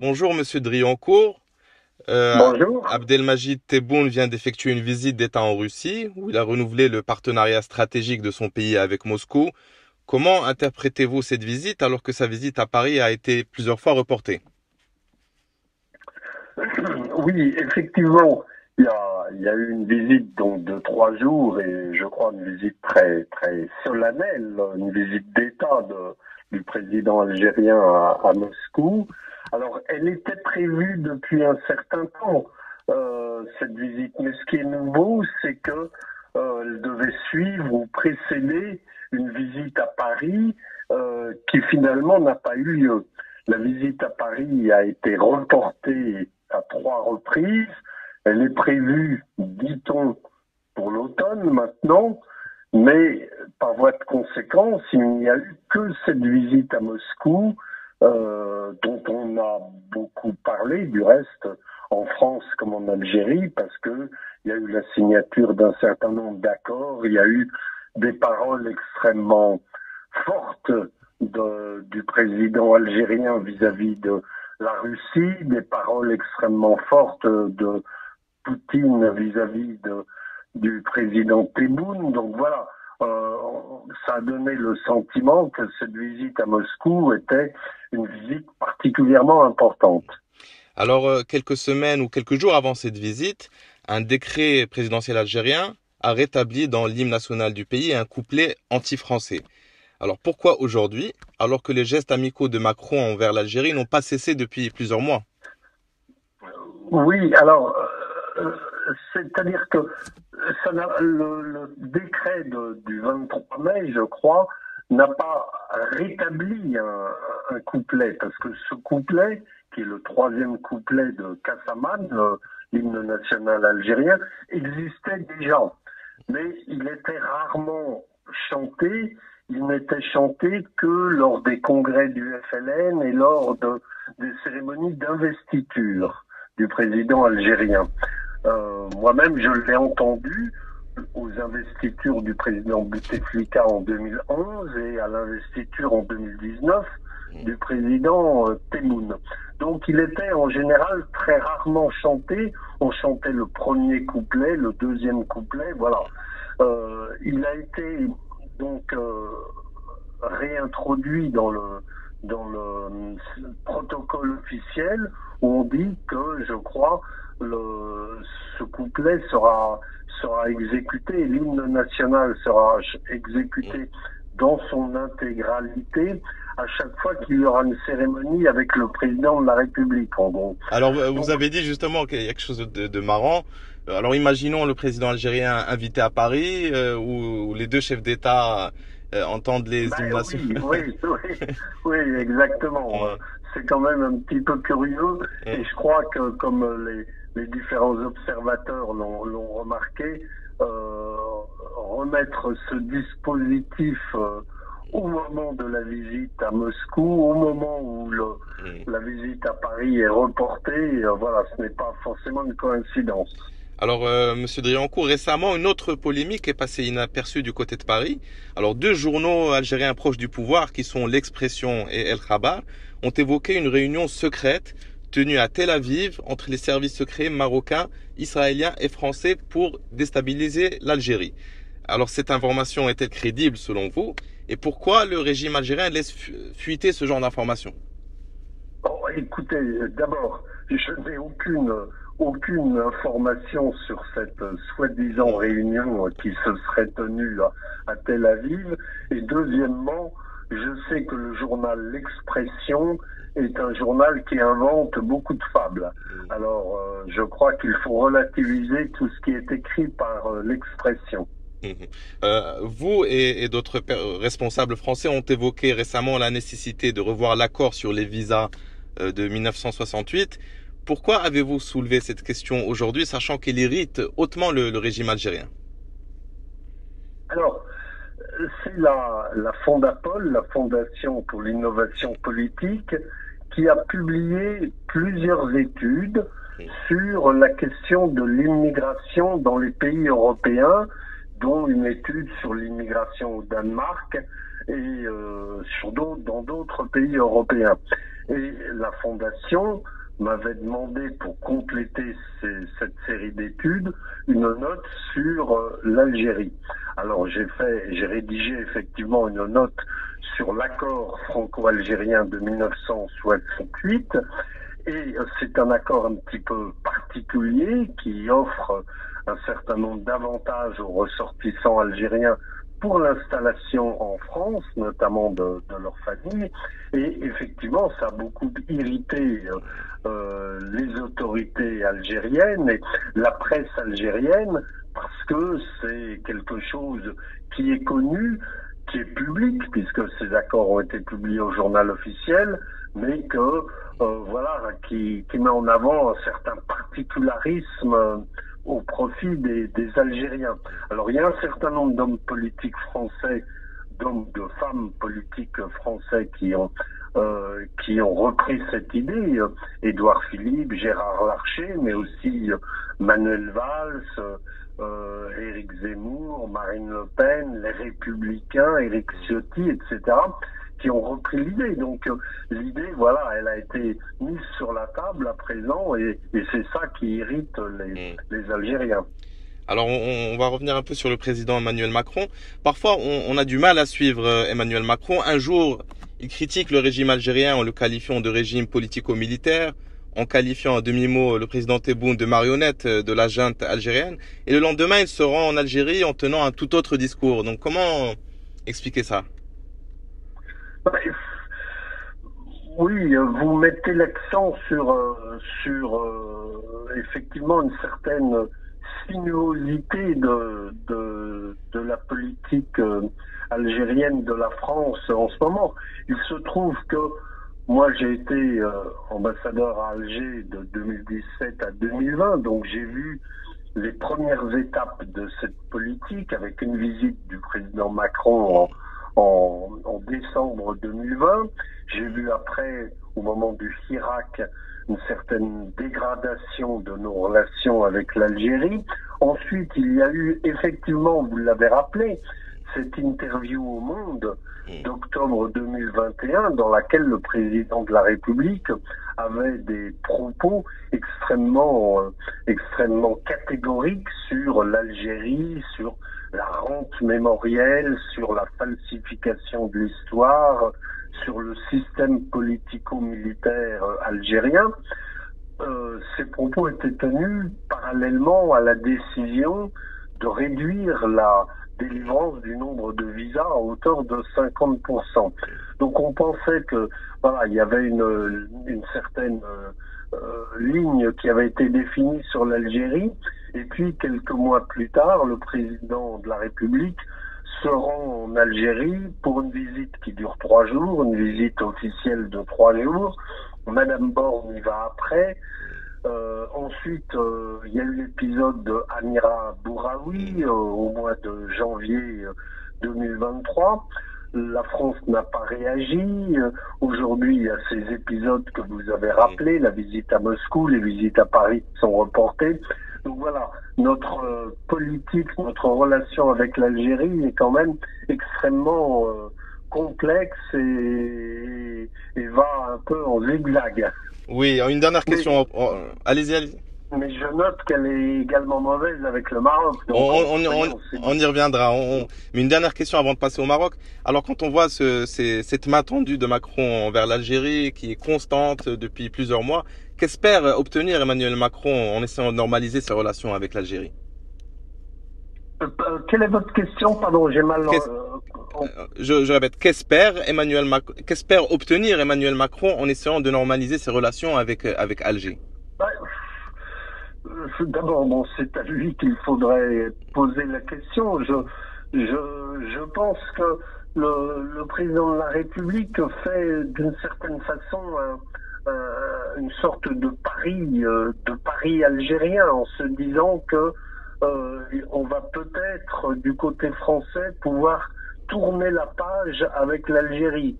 Bonjour Monsieur Driancourt. Euh, Bonjour. Abdelmajid Tebboune vient d'effectuer une visite d'État en Russie où il a renouvelé le partenariat stratégique de son pays avec Moscou. Comment interprétez-vous cette visite alors que sa visite à Paris a été plusieurs fois reportée? Oui, effectivement, il y a, eu une visite donc de trois jours et je crois une visite très très solennelle, une visite d'État du président algérien à Moscou. Alors, elle était prévue depuis un certain temps, euh, cette visite. Mais ce qui est nouveau, c'est que euh, elle devait suivre ou précéder une visite à Paris euh, qui finalement n'a pas eu lieu. La visite à Paris a été reportée à trois reprises. Elle est prévue, dit-on, pour l'automne maintenant, mais par voie de conséquence, il n'y a eu que cette visite à Moscou euh, dont on a beaucoup parlé, du reste, en France comme en Algérie, parce que il y a eu la signature d'un certain nombre d'accords, il y a eu des paroles extrêmement fortes du président algérien vis-à-vis de la Russie, des paroles extrêmement fortes de Poutine vis-à-vis du président Tebboune. Donc voilà, euh, ça a donné le sentiment que cette visite à Moscou était une visite particulièrement importante. Alors, euh, quelques semaines ou quelques jours avant cette visite, un décret présidentiel algérien a rétabli dans l'hymne national du pays un couplet anti-français. Alors pourquoi aujourd'hui, alors que les gestes amicaux de Macron envers l'Algérie n'ont pas cessé depuis plusieurs mois? Oui, alors, c'est-à-dire que le, décret du 23 mai, je crois, n'a pas rétabli un, couplet, parce que ce couplet, qui est le troisième couplet de Kassaman, l'hymne national algérien, existait déjà. Mais il était rarement chanté, il n'était chanté que lors des congrès du FLN et lors de, des cérémonies d'investiture du président algérien. Euh, moi-même, je l'ai entendu aux investitures du président Bouteflika en 2011 et à l'investiture en 2019 du président euh, Temoun. Donc il était en général très rarement chanté. On chantait le premier couplet, le deuxième couplet, voilà. Euh, il a été donc euh, réintroduit dans le dans le protocole officiel où on dit que, je crois, le, ce couplet sera, sera exécuté, l'hymne national sera exécuté dans son intégralité à chaque fois qu'il y aura une cérémonie avec le président de la République, en gros. Alors, vous avez dit justement qu'il y a quelque chose de, de marrant. Alors, imaginons le président algérien invité à Paris, euh, où, les deux chefs d'État euh, entendent les nationaux. Oui, oui, oui, oui, exactement. C'est quand même un petit peu curieux, et je crois que comme les les différents observateurs l'ont remarqué, euh, remettre ce dispositif euh, au moment de la visite à Moscou, au moment où le, la visite à Paris est reportée, euh, voilà, ce n'est pas forcément une coïncidence. Alors, euh, Monsieur Driancourt, récemment, une autre polémique est passée inaperçue du côté de Paris. Alors, deux journaux algériens proches du pouvoir, qui sont L'Expression et El Khabar, ont évoqué une réunion secrète tenu à Tel Aviv entre les services secrets marocains, israéliens et français pour déstabiliser l'Algérie. Alors cette information est-elle crédible selon vous? Et pourquoi le régime algérien laisse fuiter ce genre d'informations? Écoutez, d'abord, je n'ai aucune, aucune information sur cette soi-disant réunion qui se serait tenue à Tel Aviv. Et deuxièmement, je sais que le journal L'Expression est un journal qui invente beaucoup de fables. Mm. Alors, euh, je crois qu'il faut relativiser tout ce qui est écrit par euh, l'expression. Mm-hmm. Euh, vous et, d'autres responsables français ont évoqué récemment la nécessité de revoir l'accord sur les visas de 1968. Pourquoi avez-vous soulevé cette question aujourd'hui, sachant qu'il irrite hautement le, régime algérien? Alors, c'est la, la Fondapol, la Fondation pour l'innovation politique, qui a publié plusieurs études sur la question de l'immigration dans les pays européens, dont une étude sur l'immigration au Danemark et euh, sur d'autres, dans d'autres pays européens. Et la fondation m'avait demandé pour compléter cette série d'études une note sur euh, l'Algérie. Alors j'ai fait, j'ai rédigé effectivement une note sur l'accord franco-algérien de 1968 et euh, c'est un accord un petit peu particulier qui offre un certain nombre d'avantages aux ressortissants algériens pour l'installation en France, notamment de, de, leur famille. Et effectivement, ça a beaucoup irrité euh, les autorités algériennes et la presse algérienne parce que c'est quelque chose qui est connu, qui est public, puisque ces accords ont été publiés au journal officiel, mais que euh, voilà, qui, qui met en avant un certain particularisme au profit des, des, Algériens. Alors il y a un certain nombre d'hommes politiques français, d'hommes, de femmes politiques français qui ont euh, qui ont repris cette idée. Édouard Philippe, Gérard Larcher, mais aussi Manuel Valls, euh, Éric Zemmour, Marine Le Pen, les Républicains, Éric Ciotti, etc qui ont repris l'idée. Donc euh, l'idée, voilà, elle a été mise sur la table à présent et, et c'est ça qui irrite les, mm. les Algériens. Alors on, on, va revenir un peu sur le président Emmanuel Macron. Parfois on, on, a du mal à suivre euh, Emmanuel Macron. Un jour, il critique le régime algérien en le qualifiant de régime politico-militaire, en qualifiant à demi-mot le président Tebboune de marionnette euh, de la junte algérienne. Et le lendemain, il se rend en Algérie en tenant un tout autre discours. Donc comment expliquer ça? Oui, vous mettez l'accent sur, euh, sur euh, effectivement une certaine sinuosité de, de, de la politique euh, algérienne de la France en ce moment. Il se trouve que moi j'ai été ambassadeur à Alger de 2017 à 2020, donc j'ai vu les premières étapes de cette politique avec une visite du président Macron en en, en décembre 2020. J'ai vu après, au moment du Chirac, une certaine dégradation de nos relations avec l'Algérie. Ensuite, il y a eu effectivement, vous l'avez rappelé, cette interview au Monde mmh. d'octobre 2021 dans laquelle le président de la République avait des propos extrêmement, euh, extrêmement catégoriques sur l'Algérie, sur la rente mémorielle, sur la falsification de l'histoire, sur le système politico-militaire algérien. Euh, ces propos étaient tenus parallèlement à la décision de réduire la délivrance du nombre de visas à hauteur de 50%. Donc on pensait que voilà, il y avait une, une certaine euh, ligne qui avait été définie sur l'Algérie. Et puis, quelques mois plus tard, le président de la République se rend en Algérie pour une visite qui dure trois jours, une visite officielle de trois jours. Madame Borne y va après. Euh, ensuite, euh, il y a eu l'épisode de Amira Bouraoui euh, au mois de janvier 2023 la France n'a pas réagi. Aujourd'hui, il y a ces épisodes que vous avez rappelés, la visite à Moscou, les visites à Paris sont reportées. Donc voilà, notre euh, politique, notre relation avec l'Algérie est quand même extrêmement euh, complexe et, et, va un peu en zigzag. Oui, une dernière question. Oh, allez-y, allez-y. Mais je note qu'elle est également mauvaise avec le Maroc. on, on, on, y reviendra. Mais une dernière question avant de passer au Maroc. Alors quand on voit ce, cette main tendue de Macron envers l'Algérie qui est constante depuis plusieurs mois, qu'espère obtenir Emmanuel Macron en essayant de normaliser ses relations avec l'Algérie? Euh, euh, Quelle est votre question? Pardon, j'ai mal... Euh, je, je, répète, qu'espère Emmanuel qu'espère obtenir Emmanuel Macron en essayant de normaliser ses relations avec, avec Alger? Bah, D'abord, c'est à lui qu'il faudrait poser la question. Je, je, pense que le, président de la République fait d'une certaine façon une sorte de pari, euh, de pari algérien, en se disant que euh, on va peut-être du côté français pouvoir tourner la page avec l'Algérie.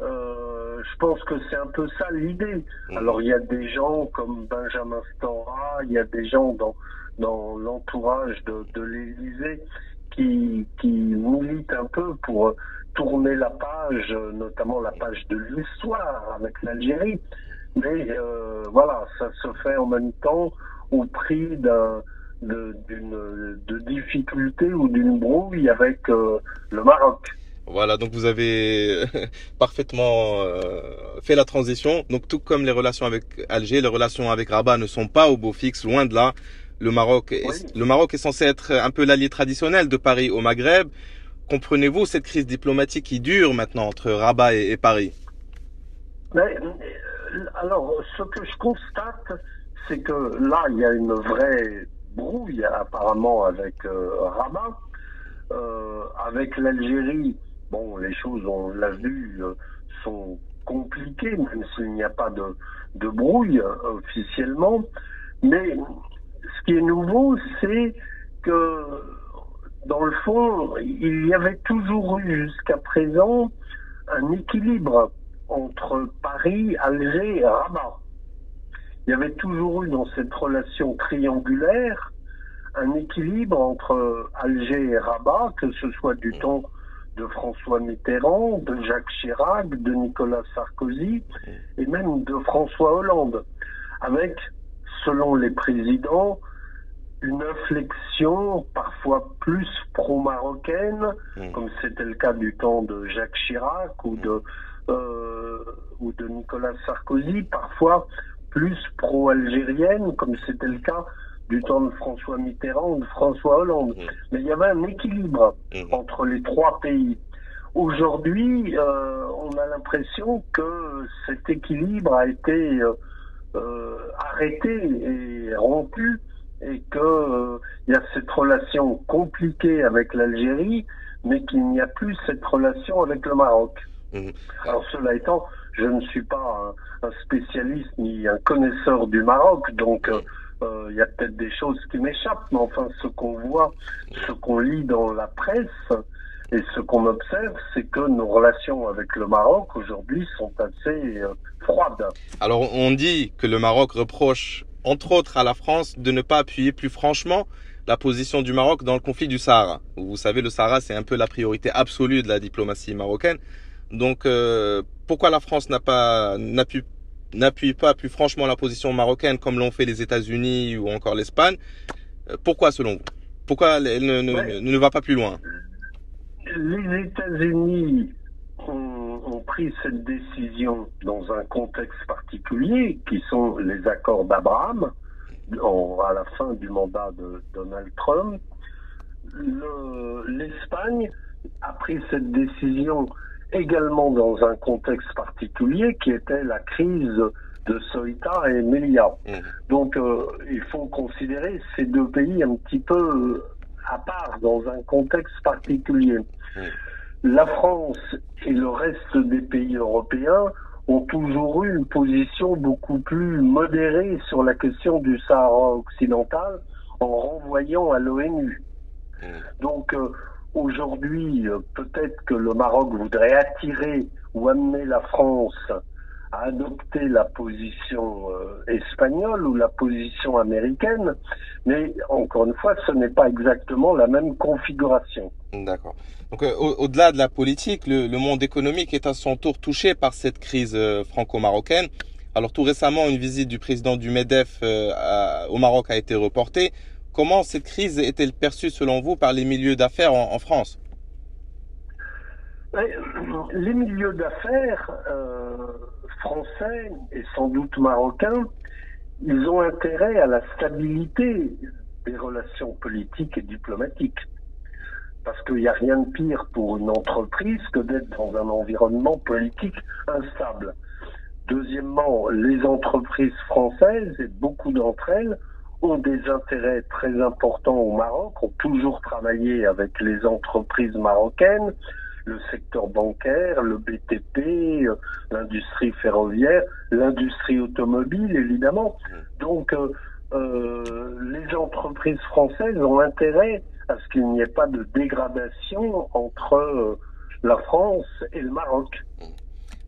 Euh, je pense que c'est un peu ça l'idée. Mmh. Alors il y a des gens comme Benjamin Stora, il y a des gens dans, dans l'entourage de, de l'Élysée qui, qui militent un peu pour tourner la page page, notamment la page de l'histoire avec l'Algérie. Mais voilà, ça se fait en même temps au prix d'un de, de difficultés ou d'une brouille avec le Maroc. Voilà, donc vous avez parfaitement euh, fait la transition. Donc tout comme les relations avec Alger, les relations avec Rabat ne sont pas au beau fixe, loin de là. Le Maroc, est, le Maroc est censé être un peu l'allié traditionnel de Paris au Maghreb. Comprenez-vous cette crise diplomatique qui dure maintenant entre Rabat et, Paris? Mais, euh, Alors, ce que je constate, c'est que là, il y a une vraie brouille apparemment avec euh, Rabat. avec l'Algérie, bon, les choses, on l'a vu, euh, sont compliquées, même s'il n'y a pas de, de brouille euh, officiellement. Mais ce qui est nouveau, c'est que dans le fond, il y avait toujours eu jusqu'à présent un équilibre entre Paris, Alger et Rabat. Il y avait toujours eu dans cette relation triangulaire un équilibre entre Alger et Rabat, que ce soit du temps de François Mitterrand, de Jacques Chirac, de Nicolas Sarkozy et même de François Hollande, avec, selon les présidents, une inflexion parfois plus pro-marocaine, mmh. comme c'était le cas du temps de Jacques Chirac ou de, euh, ou de Nicolas Sarkozy, parfois plus pro-algérienne, comme c'était le cas du temps de François Mitterrand ou de François Hollande. Mmh. Mais il y avait un équilibre mmh. entre les trois pays. Aujourd'hui, euh, on a l'impression que cet équilibre a été euh, euh arrêté et rompu et que il y a cette relation compliquée avec l'Algérie, mais qu'il n'y a plus cette relation avec le Maroc. Mmh. Alors cela étant, je ne suis pas un, spécialiste ni un connaisseur du Maroc, donc euh, euh, il y a peut-être des choses qui m'échappent, mais enfin, ce qu'on voit, ce qu'on lit dans la presse et ce qu'on observe, c'est que nos relations avec le Maroc aujourd'hui sont assez euh, froides. Alors, on dit que le Maroc reproche, entre autres, à la France de ne pas appuyer plus franchement la position du Maroc dans le conflit du Sahara. Vous savez, le Sahara, c'est un peu la priorité absolue de la diplomatie marocaine. Donc, euh, pourquoi la France n'a pas n'a pu n'appuie pas plus franchement la position marocaine comme l'ont fait les États-Unis ou encore l'Espagne. Euh, pourquoi selon vous? Pourquoi elle ne, ne, ne, va pas plus loin? Les États-Unis ont, ont, pris cette décision dans un contexte particulier qui sont les accords d'Abraham à la fin du mandat de Donald Trump. L'Espagne a pris cette décision également dans un contexte particulier qui était la crise de Soïta et Melilla. Mmh. Donc euh, il faut considérer ces deux pays un petit peu euh, à part dans un contexte particulier. Mmh. La France et le reste des pays européens ont toujours eu une position beaucoup plus modérée sur la question du Sahara occidental en renvoyant à l'ONU. Mmh. Donc euh, Aujourd'hui, euh, peut-être que le Maroc voudrait attirer ou amener la France à adopter la position euh, espagnole ou la position américaine, mais encore une fois, ce n'est pas exactement la même configuration. D'accord. Donc euh, au-delà de la politique, le, monde économique est à son tour touché par cette crise franco-marocaine. Alors tout récemment, une visite du président du MEDEF au Maroc a été reportée. Comment cette crise est-elle perçue selon vous par les milieux d'affaires en, France? Les milieux d'affaires euh, français et sans doute marocains, ils ont intérêt à la stabilité des relations politiques et diplomatiques. Parce qu'il n'y a rien de pire pour une entreprise que d'être dans un environnement politique instable. Deuxièmement, les entreprises françaises, et beaucoup d'entre elles, ont des intérêts très importants au Maroc, ont toujours travaillé avec les entreprises marocaines, le secteur bancaire, le BTP, euh, l'industrie ferroviaire, l'industrie automobile, évidemment. Donc, euh, euh, les entreprises françaises ont intérêt à ce qu'il n'y ait pas de dégradation entre la France et le Maroc.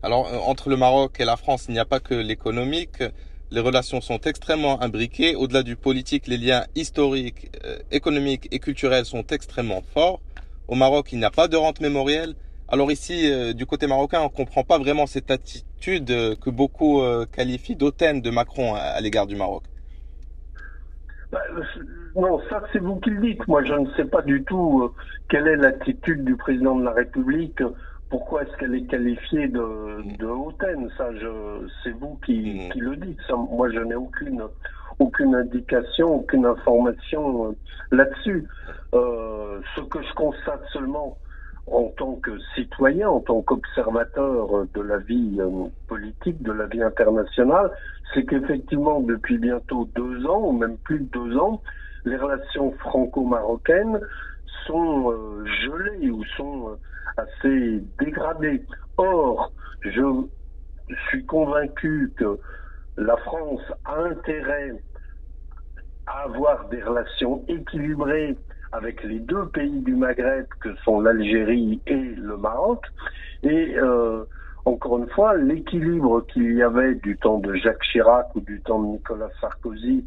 Alors, entre le Maroc et la France, il n'y a pas que l'économique. Les relations sont extrêmement imbriquées. Au-delà du politique, les liens historiques, euh, économiques et culturels sont extrêmement forts. Au Maroc, il n'y a pas de rente mémorielle. Alors ici, euh, du côté marocain, on comprend pas vraiment cette attitude euh, que beaucoup qualifient d'hautaine de Macron à, l'égard du Maroc. Bah, non, ça c'est vous qui le dites. Moi, je ne sais pas du tout quelle est l'attitude du président de la République. Pourquoi est-ce qu'elle est qualifiée de, de hautaine? Ça, c'est vous qui, mm. qui, le dites. Ça, moi, je n'ai aucune aucune indication, aucune information là-dessus. Euh, ce que je constate seulement, en tant que citoyen, en tant qu'observateur de la vie euh, politique, de la vie internationale, c'est qu'effectivement, depuis bientôt deux ans, ou même plus de deux ans, les relations franco-marocaines sont euh, gelées ou sont euh, assez dégradées. Or, je suis convaincu que la France a intérêt à avoir des relations équilibrées avec les deux pays du Maghreb que sont l'Algérie et le Maroc. Et euh, encore une fois, l'équilibre qu'il y avait du temps de Jacques Chirac ou du temps de Nicolas Sarkozy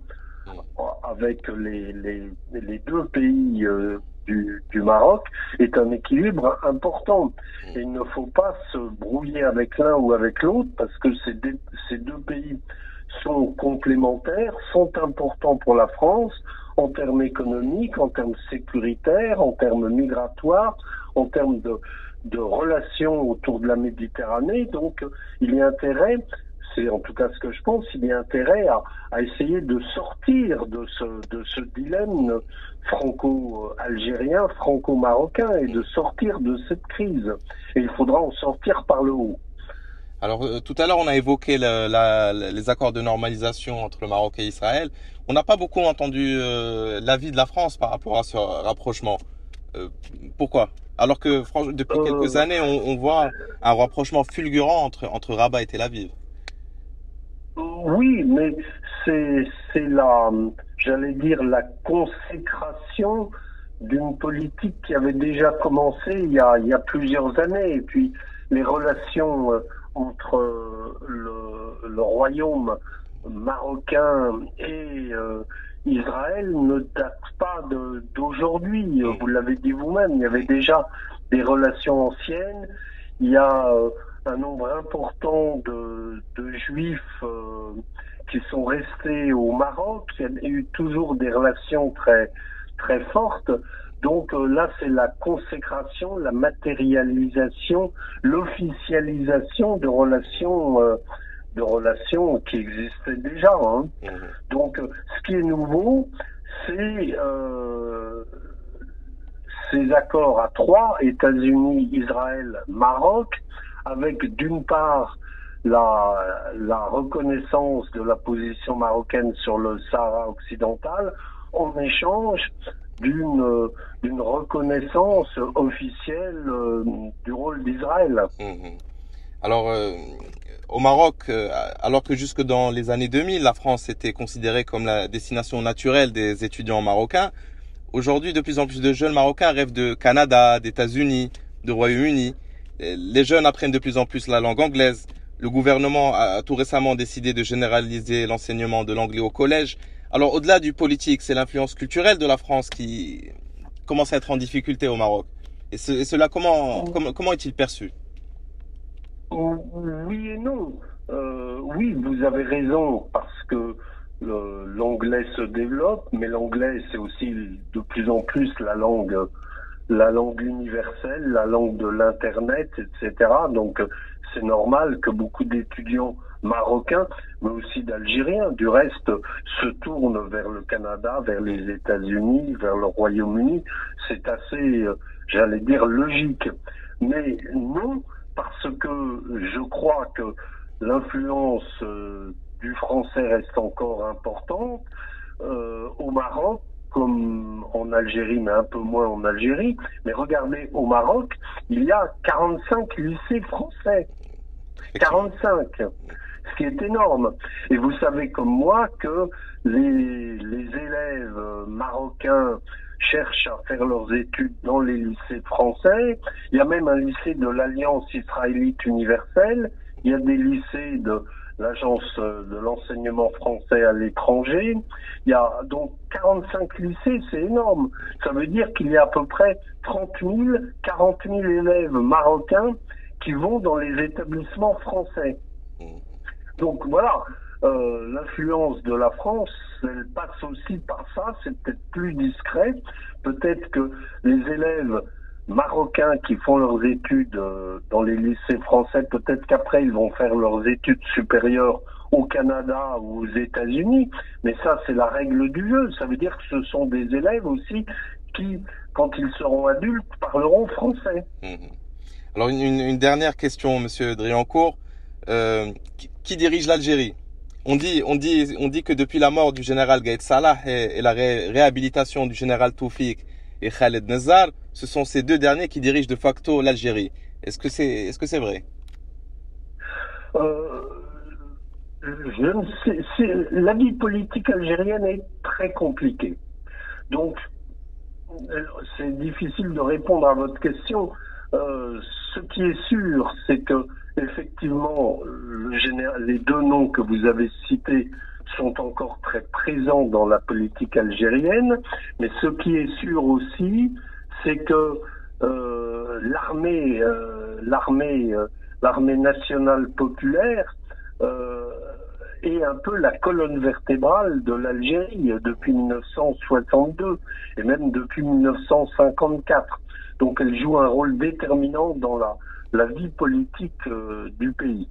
avec les, les, les deux pays euh, du, du, Maroc est un équilibre important. Et il ne faut pas se brouiller avec l'un ou avec l'autre parce que ces, ces deux pays sont complémentaires, sont importants pour la France, en termes économiques, en termes sécuritaires, en termes migratoires, en termes de, de relations autour de la Méditerranée. Donc, il y a intérêt, c'est en tout cas ce que je pense, il y a intérêt à, à essayer de sortir de ce, de ce dilemme franco-algérien, franco-marocain et de sortir de cette crise. Et il faudra en sortir par le haut. Alors euh, tout à l'heure, on a évoqué les accords de normalisation entre le Maroc et Israël. On n'a pas beaucoup entendu euh, l'avis de la France par rapport à ce rapprochement. Euh, pourquoi? Alors que depuis quelques années, on, voit un rapprochement fulgurant entre, entre Rabat et Tel Aviv. Oui, mais c'est la, j'allais dire, la consécration d'une politique qui avait déjà commencé il y a, il y a plusieurs années. Et puis les relations entre le, le royaume marocain et euh, Israël ne date pas d'aujourd'hui. Vous l'avez dit vous-même, il y avait déjà des relations anciennes. Il y a euh, un nombre important de, de juifs euh, qui sont restés au Maroc. Il y a eu toujours des relations très très fortes. Donc euh, là, c'est la consécration, la matérialisation, l'officialisation de relations, euh, de relations qui existaient déjà. Hein. Mhm. Donc, ce qui est nouveau, c'est ces accords à trois États-Unis, Israël, Maroc, avec d'une part la, reconnaissance de la position marocaine sur le Sahara occidental, en échange d'une reconnaissance officielle euh, du rôle d'Israël. Mhm. Alors euh, au Maroc, euh, alors que jusque dans les années 2000, la France était considérée comme la destination naturelle des étudiants marocains, aujourd'hui de plus en plus de jeunes marocains rêvent de Canada, d'États-Unis, de Royaume-Uni. Les jeunes apprennent de plus en plus la langue anglaise. Le gouvernement a tout récemment décidé de généraliser l'enseignement de l'anglais au collège alors au-delà du politique, c'est l'influence culturelle de la France qui commence à être en difficulté au Maroc. Et, cela, comment, est-il perçu? Oui et non. Euh, oui, vous avez raison, parce que l'anglais se développe, mais l'anglais, c'est aussi de plus en plus la langue, la langue universelle, la langue de l'Internet, etc. Donc, c'est normal que beaucoup d'étudiants marocains, mais aussi d'Algériens, du reste, se tournent vers le Canada, vers les États-Unis, vers le Royaume-Uni. C'est assez, euh, j'allais dire, logique. Mais non, parce que je crois que l'influence euh, du français reste encore importante. Euh, au Maroc, comme en Algérie, mais un peu moins en Algérie. Mais regardez, au Maroc, il y a 45 lycées français. 45 ce qui est énorme. Et vous savez comme moi que les, les élèves marocains cherchent à faire leurs études dans les lycées français. Il y a même un lycée de l'Alliance israélite universelle. Il y a des lycées de l'agence de l'enseignement français à l'étranger. Il y a donc 45 lycées, c'est énorme. Ça veut dire qu'il y a à peu près 30 000, 40 000 élèves marocains qui vont dans les établissements français. Donc voilà, euh, l'influence de la France, elle passe aussi par ça, c'est peut-être plus discret. Peut-être que les élèves marocains qui font leurs études euh, dans les lycées français, peut-être qu'après ils vont faire leurs études supérieures au Canada ou aux États-Unis, mais ça c'est la règle du jeu. Ça veut dire que ce sont des élèves aussi qui, quand ils seront adultes, parleront français. Mmh. Alors une, dernière question, Monsieur Driancourt. Euh, qui, qui dirige l'Algérie? On dit, on, dit, on dit que depuis la mort du général Gaït Salah et, la réhabilitation du général Toufik et Khaled Nazar, ce sont ces deux derniers qui dirigent de facto l'Algérie. Est-ce que c'est est -ce que vrai? Euh, La vie politique algérienne est très compliquée. Donc, c'est difficile de répondre à votre question. Euh, ce qui est sûr, c'est que effectivement, le les deux noms que vous avez cités sont encore très présents dans la politique algérienne, mais ce qui est sûr aussi, c'est que euh, l'armée, euh, l'armée, euh, l'armée nationale populaire est un peu la colonne vertébrale de l'Algérie depuis 1962 et même depuis 1954. Donc elle joue un rôle déterminant dans la, vie politique du pays.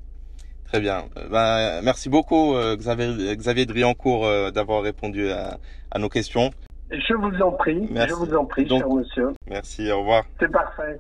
Très bien. Ben, merci beaucoup euh, Xavier, Xavier Driancourt euh, d'avoir répondu à, à, nos questions. Je vous en prie, merci. je vous en prie, cher monsieur. Merci, au revoir. C'est parfait.